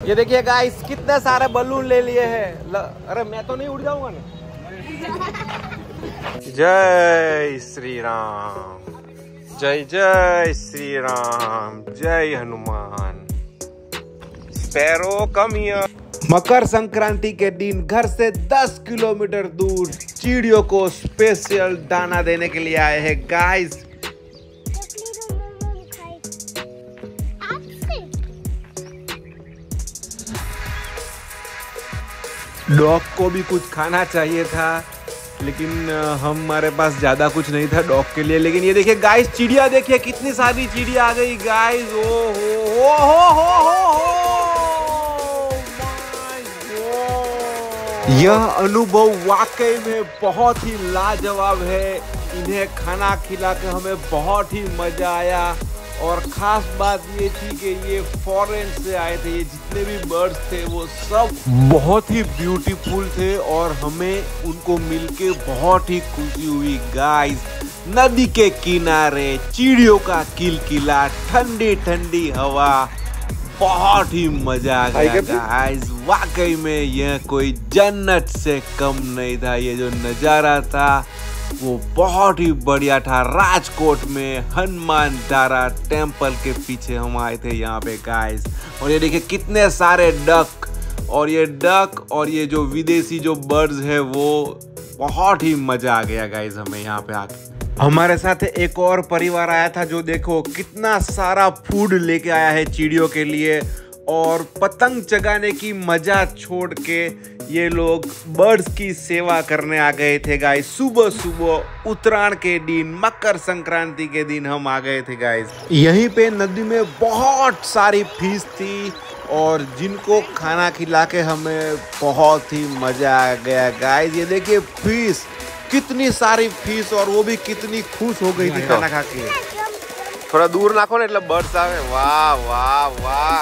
ये देखिए गाइस कितने सारे बलून ले लिए हैं। अरे मैं तो नहीं उड़ जाऊँगा ना। जय श्री राम जय जय श्री राम जय हनुमान। स्पैरो कम मकर संक्रांति के दिन घर से 10 किलोमीटर दूर चिड़ियों को स्पेशल दाना देने के लिए आए हैं। गाइस डॉग को भी कुछ खाना चाहिए था, लेकिन हमारे पास ज़्यादा कुछ नहीं था डॉग के लिए। लेकिन ये देखिए गाइस चिड़िया देखिए, कितनी सारी चिड़िया आ गई गाइस ओ हो हो हो हो हो। हो यह अनुभव वाकई में बहुत ही लाजवाब है। इन्हें खाना खिला के हमें बहुत ही मज़ा आया। और खास बात ये थी कि ये फॉरेन से आए थे ये जितने भी बर्ड्स थे वो सब बहुत ही ब्यूटीफुल थे और हमें उनको मिलके बहुत ही खुशी हुई। गाइस नदी के किनारे चिड़ियों का किलकिला ठंडी ठंडी हवा बहुत ही मज़ा आ गया। गाइस वाकई में यह कोई जन्नत से कम नहीं था ये जो नज़ारा था वो बहुत ही बढ़िया था। राजकोट में हनुमान तारा टेंपल के पीछे हम आए थे यहाँ पे गाइस और ये देखिए कितने सारे डक और ये डक और ये जो विदेशी जो बर्ड्स है, वो बहुत ही मज़ा आ गया गाइस हमें यहाँ पे आके। हमारे साथ एक और परिवार आया था जो देखो कितना सारा फ़ूड लेके आया है चिड़ियों के लिए। और पतंग चगाने की मजा छोड़ के ये लोग बर्ड्स की सेवा करने आ गए थे गाइस सुबह सुबह उत्तरायण के दिन मकर संक्रांति के दिन हम आ गए थे गाइस यहीं पे नदी में बहुत सारी फिश थी और जिनको खाना खिला के हमें बहुत ही मजा आ गया गाइस ये देखिए फिश कितनी सारी फिश और वो भी कितनी खुश हो गई थी खाना खा के થોડા દૂર નાખો ને એટલે બર્ડ્સ આવે વાહ વાહ વાહ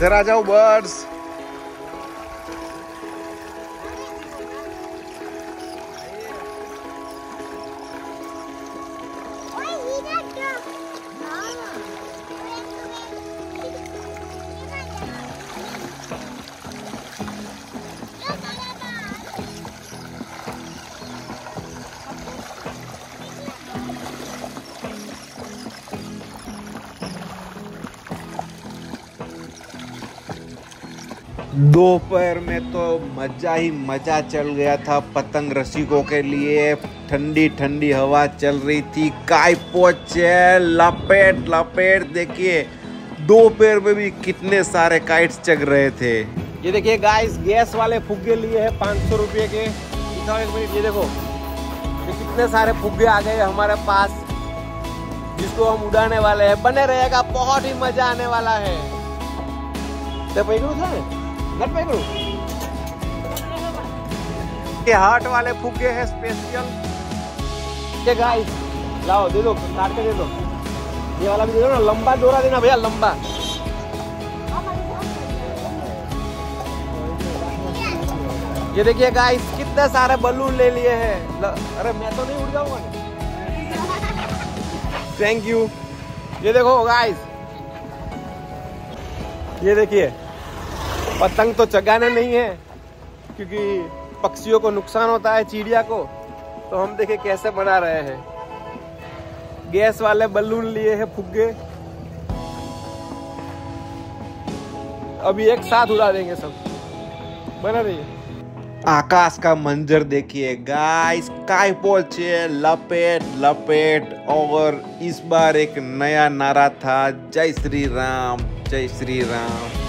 इधर आ जाओ बर्ड्स दोपहर में तो मज़ा ही मज़ा चल गया था पतंग रसिकों के लिए। ठंडी ठंडी हवा चल रही थी। काय पोचे, लपेट लपेट। देखिए, दोपहर में भी कितने सारे काइट्स चग रहे थे। ये देखिए गाइस गैस वाले फुग्गे लिए हैं पाँच सौ रुपये के। एक मिनट, ये देखो। ये कितने सारे फुग्गे आ गए हमारे पास, जिसको हम उड़ाने वाले हैं। बने रहेगा बहुत ही मज़ा आने वाला है। तो भाई ये हार्ट वाले फुगे हैं स्पेशल ये गाइस लाओ दे दो काट के दे दो। ये वाला भी दे दो ना लंबा जोरा देना भैया लंबा। ये देखिए गाइस कितने सारे बलून ले लिए हैं। अरे मैं तो नहीं उड़ जाऊँगा थैंक यू ये देखो गाइस ये देखिए पतंग तो चगाने नहीं है, क्योंकि पक्षियों को नुकसान होता है, चिड़िया को। तो हम देखे कैसे बना रहे हैं। गैस वाले बलून लिए हैं फुग्गे। अभी एक साथ उड़ा देंगे सब। बना रहिए आकाश का मंजर देखिए गाइस काय लपेट लपेट, और इस बार एक नया नारा था, जय श्री राम, जय श्री राम।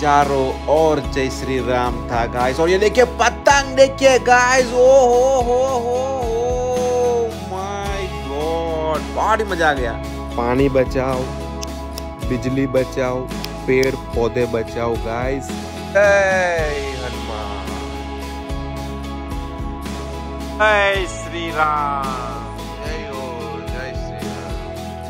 चारों और जय श्री राम था गाइस और ये देखिए पतंग देखिए गाइस ओ हो हो हो हो. माय गॉड बहुत ही मज़ा आ गया. पानी बचाओ बिजली बचाओ पेड़ पौधे बचाओ गाइस हनुमान. जय श्री राम.